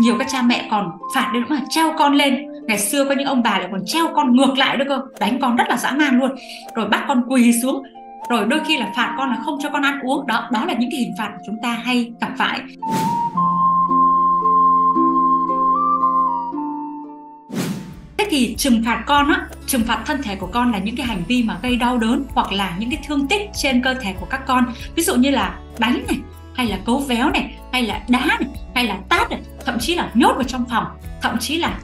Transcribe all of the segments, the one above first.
nhiều các cha mẹ còn phạt đến mà treo con lên. Ngày xưa có những ông bà lại còn treo con ngược lại nữa cơ, đánh con rất là dã man luôn. Rồi bắt con quỳ xuống. Rồi đôi khi là phạt con là không cho con ăn uống. Đó đó là những cái hình phạt của chúng ta hay gặp phải. Thế thì trừng phạt con á, trừng phạt thân thể của con là những cái hành vi mà gây đau đớn hoặc là những cái thương tích trên cơ thể của các con. Ví dụ như là đánh này, hay là cấu véo này, hay là đá này, hay là tát này thậm chí là nhốt vào trong phòng thậm chí là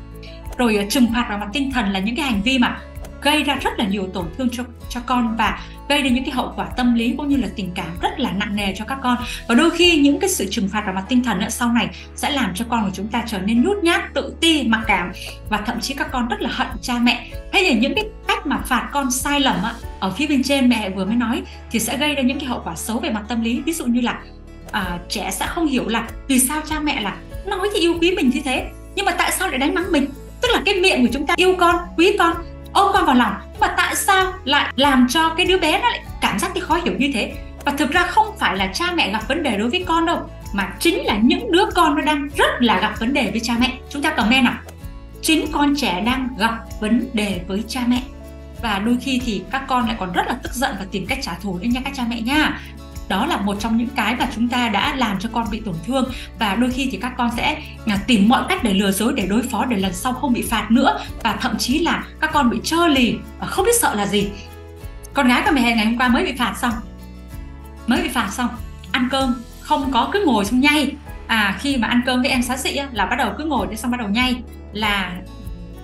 rồi à, trừng phạt vào mặt tinh thần là những cái hành vi mà gây ra rất là nhiều tổn thương cho cho con và gây ra những cái hậu quả tâm lý cũng như là tình cảm rất là nặng nề cho các con. Và đôi khi những cái sự trừng phạt vào mặt tinh thần nữa sau này sẽ làm cho con của chúng ta trở nên nhút nhát tự ti mặc cảm và thậm chí các con rất là hận cha mẹ. Hay là những cái cách mà phạt con sai lầm á, ở phía bên trên mẹ vừa mới nói thì sẽ gây ra những cái hậu quả xấu về mặt tâm lý. Ví dụ như là à, trẻ sẽ không hiểu là vì sao cha mẹ là nói thì yêu quý mình như thế, nhưng mà tại sao lại đánh mắng mình? Tức là cái miệng của chúng ta yêu con, quý con, ôm con vào lòng. Mà tại sao lại làm cho cái đứa bé nó lại cảm giác cái khó hiểu như thế? Và thực ra không phải là cha mẹ gặp vấn đề đối với con đâu, mà chính là những đứa con nó đang rất là gặp vấn đề với cha mẹ. Chúng ta comment nào. Chính con trẻ đang gặp vấn đề với cha mẹ. Và đôi khi thì các con lại còn rất là tức giận và tìm cách trả thù lên nha các cha mẹ nha đó là một trong những cái mà chúng ta đã làm cho con bị tổn thương. Và đôi khi thì các con sẽ à, tìm mọi cách để lừa dối, để đối phó, để lần sau không bị phạt nữa. Và thậm chí là các con bị trơ lì và không biết sợ là gì. Con gái của mẹ ngày hôm qua mới bị phạt xong. Mới bị phạt xong. Ăn cơm, không có, cứ ngồi xong nhay à khi mà ăn cơm với em xá xị là bắt đầu cứ ngồi để xong bắt đầu nhay là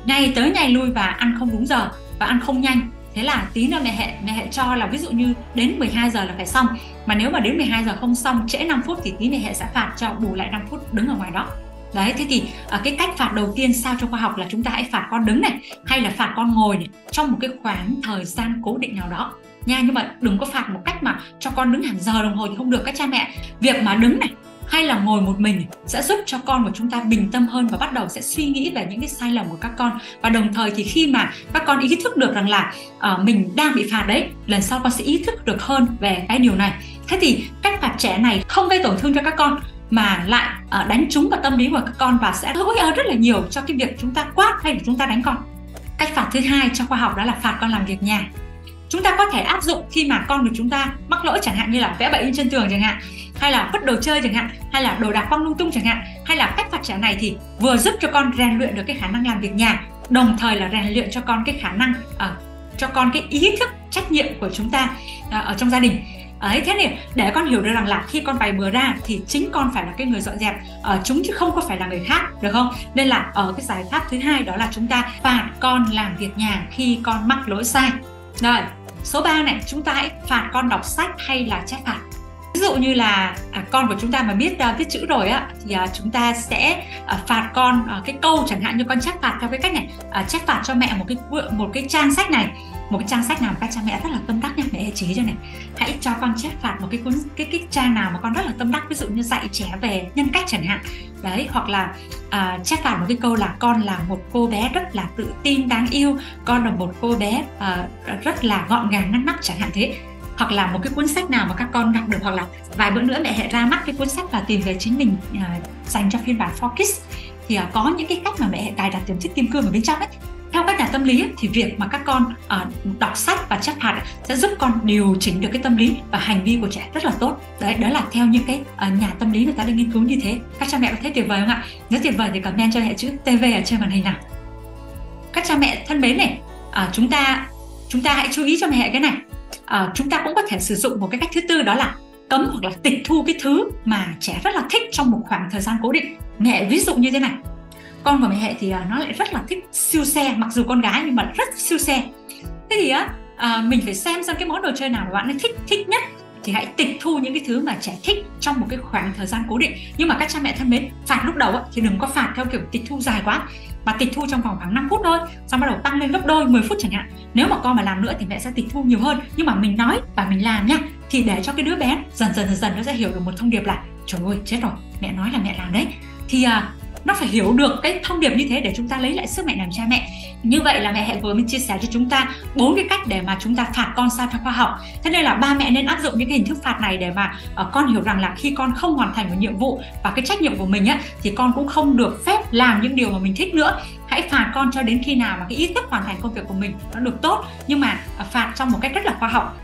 nhay tới nhay lui và ăn không đúng giờ và ăn không nhanh thế là tí nữa mẹ hệ mẹ hệ cho là ví dụ như đến 12 giờ là phải xong. Mà nếu mà đến 12 giờ không xong, trễ 5 phút thì tí mẹ hệ sẽ phạt cho bù lại 5 phút đứng ở ngoài đó. Đấy, thế thì ở cái cách phạt đầu tiên sao cho khoa học là chúng ta hãy phạt con đứng này, hay là phạt con ngồi này, trong một cái khoảng thời gian cố định nào đó. Nha nhưng mà đừng có phạt một cách mà cho con đứng hàng giờ đồng hồ thì không được các cha mẹ. Việc mà đứng này hay là ngồi một mình sẽ giúp cho con của chúng ta bình tâm hơn và bắt đầu sẽ suy nghĩ về những cái sai lầm của các con. Và đồng thời thì khi mà các con ý thức được rằng là uh, mình đang bị phạt đấy lần sau con sẽ ý thức được hơn về cái điều này. Thế thì cách phạt trẻ này không gây tổn thương cho các con mà lại uh, đánh trúng vào tâm lý của các con và sẽ hữu ích rất là nhiều cho cái việc chúng ta quát hay là chúng ta đánh con. Cách phạt thứ hai trong khoa học đó là phạt con làm việc nhà chúng ta có thể áp dụng khi mà con của chúng ta mắc lỗi chẳng hạn như là vẽ bậy trên tường chẳng hạn hay là vứt đồ chơi chẳng hạn hay là đồ đạc quăng lung tung chẳng hạn hay là cách phạt trẻ này thì vừa giúp cho con rèn luyện được cái khả năng làm việc nhà đồng thời là rèn luyện cho con cái khả năng uh, cho con cái ý thức trách nhiệm của chúng ta uh, ở trong gia đình. Ấy thế này để con hiểu được rằng là khi con bày bừa ra thì chính con phải là cái người dọn dẹp ở uh, chúng chứ không có phải là người khác được không? Nên là ở cái giải pháp thứ hai đó là chúng ta phạt con làm việc nhà khi con mắc lỗi sai. Rồi số 3 này chúng ta hãy phạt con đọc sách hay là chép phạt. Ví dụ như là à, con của chúng ta mà biết uh, viết chữ rồi á thì uh, chúng ta sẽ uh, phạt con uh, cái câu chẳng hạn như con chép phạt theo cái cách này. Uh, chép phạt cho mẹ một cái một cái trang sách này một cái trang sách nào mà các cha mẹ rất là tâm đắc nha cho này. Hãy cho con chép phạt một cái cuốn cái cái trang nào mà con rất là tâm đắc ví dụ như dạy trẻ về nhân cách chẳng hạn. Đấy hoặc là uh, chép phạt một cái câu là con là một cô bé rất là tự tin đáng yêu. Con là một cô bé uh, rất là gọn gàng ngăn nắp chẳng hạn thế. Hoặc là một cái cuốn sách nào mà các con đọc được hoặc là vài bữa nữa mẹ hệ ra mắt cái cuốn sách và tìm về chính mình uh, dành cho phiên bản for kids. Thì uh, có những cái cách mà mẹ hệ cài đặt tiềm thức kim cương ở bên trong ấy theo các nhà tâm lý thì việc mà các con uh, đọc sách và chấp hạt sẽ giúp con điều chỉnh được cái tâm lý và hành vi của trẻ rất là tốt. Đấy đó là theo những cái uh, nhà tâm lý người ta đã nghiên cứu như thế. Các cha mẹ có thấy tuyệt vời không ạ? Nếu tuyệt vời thì comment cho hệ chữ tv ở trên màn hình nào. Các cha mẹ thân mến này ờ, chúng ta chúng ta hãy chú ý cho mẹ cái này. À, chúng ta cũng có thể sử dụng một cái cách thứ tư đó là cấm hoặc là tịch thu cái thứ mà trẻ rất là thích trong một khoảng thời gian cố định. Mẹ ví dụ như thế này con của mẹ hệ thì à, nó lại rất là thích siêu xe mặc dù con gái nhưng mà rất siêu xe. Thế thì á à, mình phải xem xem cái món đồ chơi nào mà bạn ấy thích thích nhất. Thì hãy tịch thu những cái thứ mà trẻ thích trong một cái khoảng thời gian cố định. Nhưng mà các cha mẹ thân mến phạt lúc đầu thì đừng có phạt theo kiểu tịch thu dài quá mà tịch thu trong vòng khoảng 5 phút thôi xong bắt đầu tăng lên gấp đôi 10 phút chẳng hạn. Nếu mà con mà làm nữa thì mẹ sẽ tịch thu nhiều hơn. Nhưng mà mình nói và mình làm nha thì để cho cái đứa bé dần dần dần dần nó sẽ hiểu được một thông điệp là trời ơi chết rồi mẹ nói là mẹ làm đấy. Thì à, nó phải hiểu được cái thông điệp như thế để chúng ta lấy lại sức mạnh làm cha mẹ. Như vậy là mẹ hệ vừa mới chia sẻ cho chúng ta bốn cái cách để mà chúng ta phạt con sao cho khoa học. Thế nên là ba mẹ nên áp dụng những cái hình thức phạt này để mà uh, con hiểu rằng là khi con không hoàn thành một nhiệm vụ và cái trách nhiệm của mình á thì con cũng không được phép làm những điều mà mình thích nữa. Hãy phạt con cho đến khi nào mà cái ý thức hoàn thành công việc của mình nó được tốt nhưng mà uh, phạt trong một cách rất là khoa học.